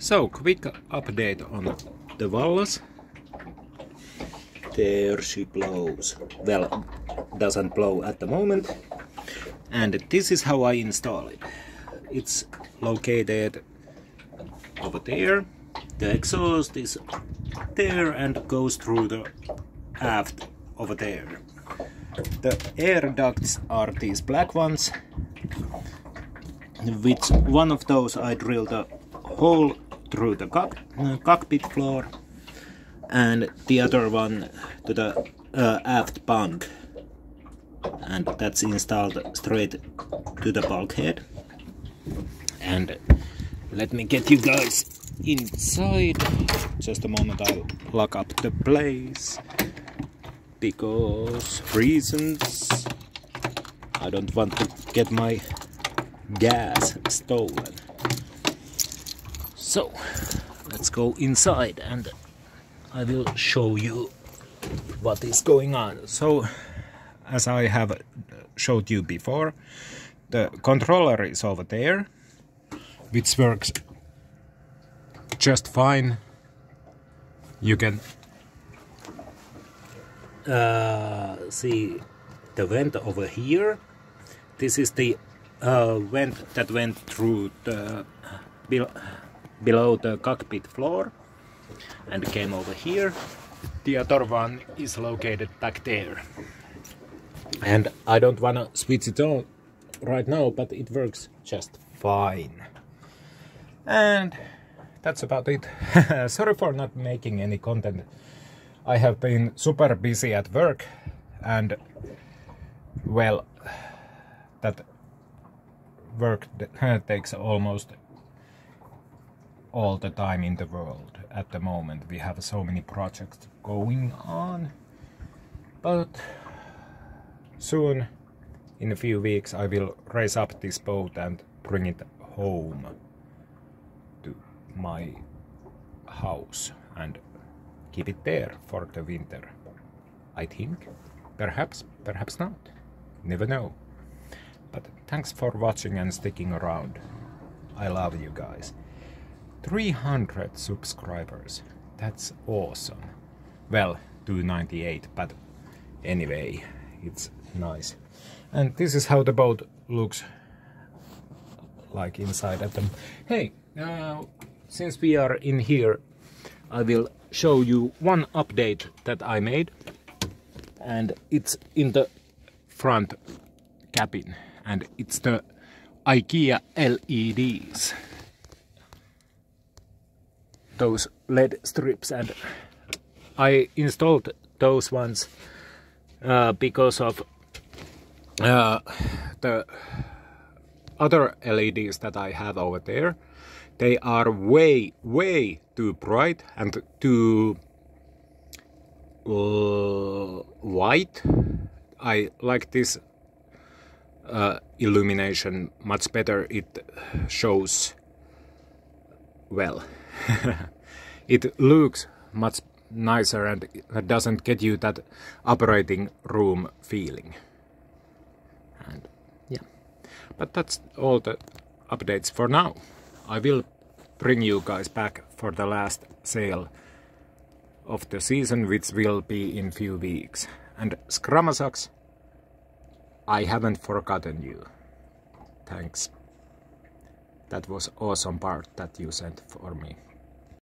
So, quick update on the Wallas. There she blows. Well, doesn't blow at the moment. And this is how I install it. It's located over there. The exhaust is there and goes through the aft over there. The air ducts are these black ones. With one of those I drilled a hole through the uh, cockpit floor and the other one to the uh, aft bunk. And that's installed straight to the bulkhead. And let me get you guys inside. Just a moment I'll lock up the place. Because reasons I don't want to get my gas stolen so let's go inside and I will show you what is going on. So as I have showed you before the controller is over there which works just fine. You can uh, see the vent over here. This is the uh, vent that went through the below the cockpit floor. And came over here. The other one is located back there. And I don't wanna switch it on right now but it works just fine. And that's about it. Sorry for not making any content. I have been super busy at work and well that work takes almost all the time in the world at the moment we have so many projects going on but soon in a few weeks I will raise up this boat and bring it home to my house and keep it there for the winter. I think. Perhaps, perhaps not. Never know. But thanks for watching and sticking around. I love you guys. 300 subscribers. That's awesome. Well, 298, but anyway, it's nice. And this is how the boat looks like inside at them. Hey, uh, since we are in here, I will show you one update that I made. And it's in the front cabin. And it's the IKEA LEDs. Those LED strips and I installed those ones uh, because of uh, the other LEDs that I have over there, they are way, way too bright and too uh, white. I like this uh, illumination much better. It shows well. it looks much nicer and doesn't get you that operating room feeling. And yeah, but that's all the updates for now. I will bring you guys back for the last sail of the season, which will be in few weeks. And Scramasax, I haven't forgotten you. Thanks. That was awesome part that you sent for me.